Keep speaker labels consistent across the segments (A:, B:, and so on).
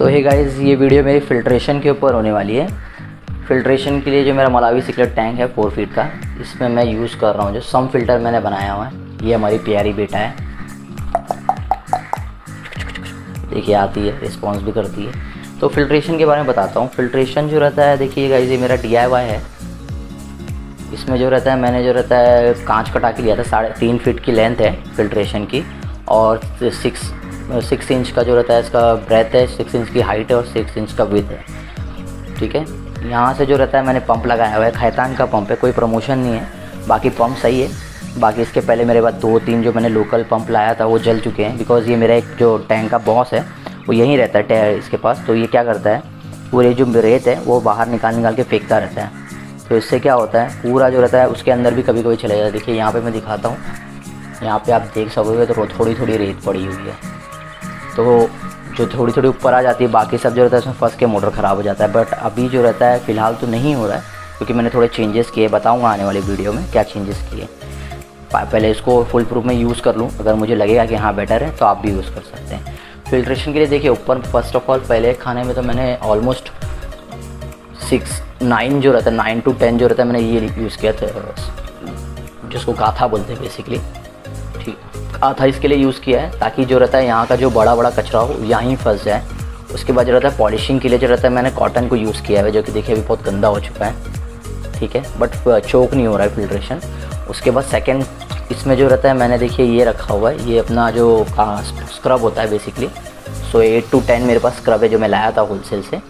A: तो hey guys ये video मेरी फ़िल्ट्रेशन के ऊपर होने वाली है। फ़िल्ट्रेशन के लिए जो मेरा मलावी सिकलेट टैंक है फोर फीट का, इसमें मैं यूज़ कर रहा हूँ। जो सम फ़िल्टर मैंने बनाया हुआ है, ये हमारी प्यारी बेटा है। देखिए, आती है रिस्पॉन्स भी करती है। तो फ़िल्ट्रेशन के बारे में बताता हूँ। फ़िल्ट्रेशन जो रहता है, देखिए गाइज़ ये मेरा डीआईवाई है। इसमें जो रहता है, मैंने जो रहता है, कांच कटा के लिया था, साढ़े तीन फीट की लेंथ है फ़िल्ट्रेशन की, और सिक्स सिक्स इंच का जो रहता है, इसका ब्रेथ है सिक्स इंच की हाइट है और सिक्स इंच का विथ है। ठीक है? यहाँ से जो रहता है, मैंने पंप लगाया हुआ है। खैतान का पंप है, कोई प्रमोशन नहीं है। बाकी पंप सही है। बाकी इसके पहले मेरे पास दो तीन जो मैंने लोकल पंप लाया था, वो जल चुके हैं। बिकॉज़ ये मेरा एक जो टैंक का बॉस है, वो यहीं रहता है इसके पास। तो ये क्या करता है, पूरे जो रेत है, वो बाहर निकाल निकाल के फेंकता रहता है। तो इससे क्या होता है, पूरा जो रहता है, उसके अंदर भी कभी कभी चला जाता है। देखिए, यहाँ पे मैं दिखाता हूँ। यहाँ पे आप देख सकोगे तो थोड़ी थोड़ी रेत पड़ी हुई है। तो जो थोड़ी थोड़ी ऊपर आ जाती है, बाकी सब जो रहता है, उसमें फंस के मोटर ख़राब हो जाता है। बट अभी जो रहता है, फ़िलहाल तो नहीं हो रहा है, क्योंकि मैंने थोड़े चेंजेस किए, बताऊँगा आने वाली वीडियो में क्या चेंजेस किए। पहले इसको फुल प्रूफ में यूज़ कर लूँ, अगर मुझे लगेगा कि हाँ बेटर है तो आप भी यूज़ कर सकते हैं। फिल्ट्रेशन के लिए देखिए, ऊपर फ़र्स्ट ऑफ़ ऑल पहले खाने में तो मैंने ऑलमोस्ट सिक्स नाइन जो रहता है नाइन टू टेन जो रहता है, मैंने ये यूज़ किया था, जिसको गाथा बोलते हैं बेसिकली ठीक गाथा इसके लिए यूज़ किया है, ताकि जो रहता है यहाँ का जो बड़ा बड़ा कचरा हो, यहाँ फंस जाए। उसके बाद जो रहता है पॉलिशिंग के लिए जो रहता है मैंने कॉटन को यूज़ किया है, जो कि देखिए अभी बहुत गंदा हो चुका है। ठीक है बट चोक नहीं हो रहा है फिल्ट्रेशन उसके बाद सेकेंड इसमें जो रहता है मैंने देखिए ये रखा हुआ है, ये अपना जो स्क्रब होता है basically so eight to ten मेरे पास स्क्रब है जो मैं लाया था होलसेल से।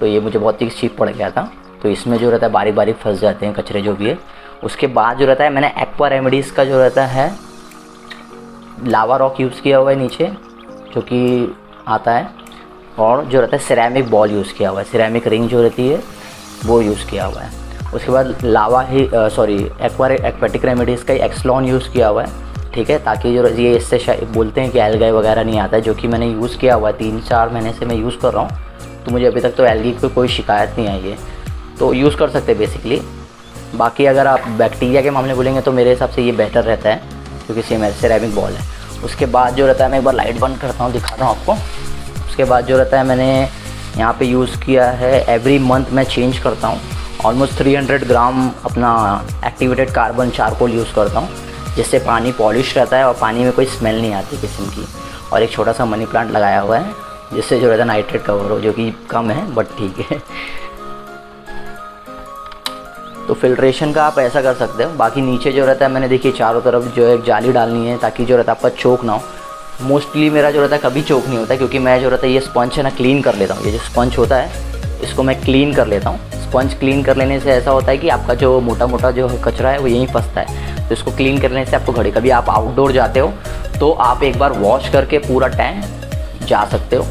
A: तो ये मुझे बहुत ही चीप पड़ गया था। तो इसमें जो रहता है बारीक बारीक फंस जाते हैं कचरे जो भी है। उसके बाद जो रहता है मैंने एक्वा रेमेडीज़ का जो रहता है लावा रॉक यूज़ किया हुआ है नीचे, जो कि आता है। और जो रहता है सिरेमिक बॉल यूज़ किया हुआ है। सिरेमिक रिंग जो रहती है, वो यूज़ किया हुआ है। उसके बाद लावा ही सॉरी एक्वा एक्वेटिक रेमेडीज़ का एक्सलॉन यूज़ किया हुआ है, ठीक है? ताकि जो ये इससे बोलते हैं कि एलगाई वगैरह नहीं आता है, जो कि मैंने यूज़ किया हुआ है। तीन चार महीने से मैं यूज़ कर रहा हूँ तो मुझे अभी तक तो एलगी की कोई शिकायत नहीं आई है। तो यूज़ कर सकते बेसिकली बाकी अगर आप बैक्टीरिया के मामले बोलेंगे तो मेरे हिसाब से ये बेटर रहता है। क्योंकि सेम सेरेमिक बॉल है। उसके बाद जो रहता है, मैं एक बार लाइट बंद करता हूँ, दिखाता हूँ आपको। उसके बाद जो रहता है, मैंने यहाँ पे यूज़ किया है एवरी मंथ मैं चेंज करता हूँ। ऑलमोस्ट 300 ग्राम अपना एक्टिवेटेड कार्बन चारकोल यूज़ करता हूँ, जिससे पानी पॉलिश रहता है और पानी में कोई स्मेल नहीं आती किस्म की। और एक छोटा सा मनी प्लांट लगाया हुआ है, जिससे जो रहता है नाइट्रेट कवर हो, जो कि कम है बट ठीक है। तो फिल्ट्रेशन का आप ऐसा कर सकते हो। बाकी नीचे जो रहता है, मैंने देखिए चारों तरफ़ जो है जाली डालनी है ताकि जो रहता है, आपका चोक ना हो। मोस्टली मेरा जो रहता है, कभी चोक नहीं होता क्योंकि मैं जो रहता है, ये स्पंज है ना क्लीन कर लेता हूँ। ये जो स्पंज होता है, इसको मैं क्लीन कर लेता हूँ। स्पंज क्लीन कर लेने से ऐसा होता है कि आपका जो मोटा मोटा जो कचरा है, वो यहीं फंसता है। तो इसको क्लीन करने से आपको घड़ी, कभी आप आउटडोर जाते हो तो आप एक बार वॉश करके पूरा टैंक जा सकते हो।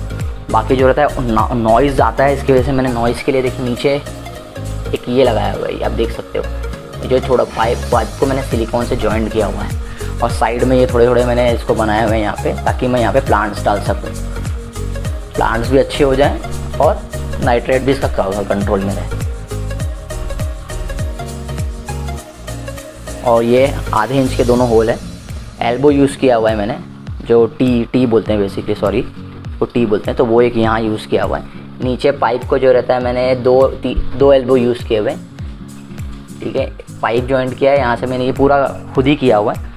A: बाकी जो रहता है नॉइज़ आता है, इसकी वजह से मैंने नॉइज़ के लिए देखिए नीचे एक ये लगाया हुआ है आप देख सकते हो। जो थोड़ा पाइप पाइप को मैंने सिलिकॉन से जॉइंट किया हुआ है। और साइड में ये थोड़े थोड़े मैंने इसको बनाए हुए हैं यहाँ पे, ताकि मैं यहाँ पे प्लांट्स डाल सकूँ। प्लांट्स भी अच्छे हो जाएँ और नाइट्रेट भी इसका कंट्रोल में रहे। और ये आधे इंच के दोनों होल है। एल्बो यूज़ किया हुआ है मैंने, जो टी टी बोलते हैं बेसिकली सॉरी वो टी बोलते हैं तो वो एक यहाँ यूज़ किया हुआ है। नीचे पाइप को जो रहता है, मैंने दो दो एल्बो यूज़ किए हुए। ठीक है, पाइप जॉइंट किया है, यहाँ से मैंने ये पूरा खुद ही किया हुआ है।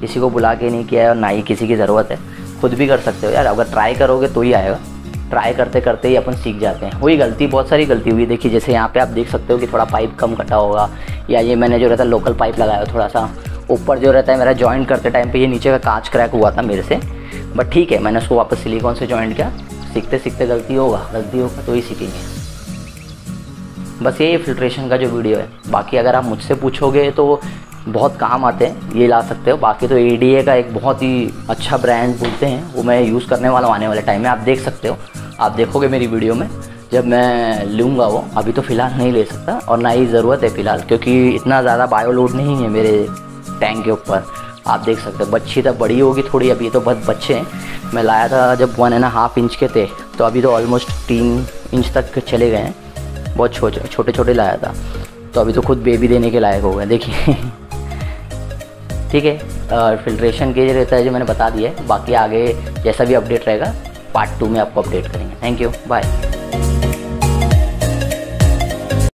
A: किसी को बुला के नहीं किया है और ना ही किसी की ज़रूरत है। खुद भी कर सकते हो यार, अगर ट्राई करोगे तो ही आएगा। ट्राई करते करते ही अपन सीख जाते हैं। वही गलती, बहुत सारी गलती हुई। देखिए, जैसे यहाँ पे आप देख सकते हो कि थोड़ा पाइप कम कटा होगा, या ये मैंने जो रहता है लोकल पाइप लगाया थोड़ा सा। ऊपर जो रहता है, मेरा जॉइंट करते टाइम पे ये नीचे का कांच क्रैक हुआ था मेरे से। बट ठीक है, मैंने उसको वापस सिलिकॉन से जॉइंट किया। सीखते सीखते गलती होगा गलती होगा तो ही सीखेंगे। बस यही फिल्ट्रेशन का जो वीडियो है। बाकी अगर आप मुझसे पूछोगे तो बहुत काम आते हैं, ये ला सकते हो। बाकी तो ए का एक बहुत ही अच्छा ब्रांड बोलते हैं, वो मैं यूज़ करने वाला हूँ, आने वाले टाइम में। आप देख सकते हो। आप देखोगे मेरी वीडियो में, जब मैं लूँगा वो, अभी तो फ़िलहाल नहीं ले सकता और ना ही ज़रूरत है फ़िलहाल, क्योंकि इतना ज़्यादा बायो लोड नहीं है मेरे टैंक के ऊपर। आप देख सकते हो, बच्ची तब बड़ी होगी थोड़ी अभी तो बहुत बच्चे हैं। मैं लाया था जब वन एंड हाफ़ इंच के थे तो अभी तो ऑलमोस्ट तीन इंच तक चले गए हैं। बहुत छोटे छोटे छोटे लाया था। तो अभी तो खुद बेबी देने के लायक हो गए, देखिए। ठीक है फिल्ट्रेशन के रहता है जो मैंने बता दिया है। बाकी आगे जैसा भी अपडेट रहेगा पार्ट टू में आपको अपडेट करेंगे। Thank you bye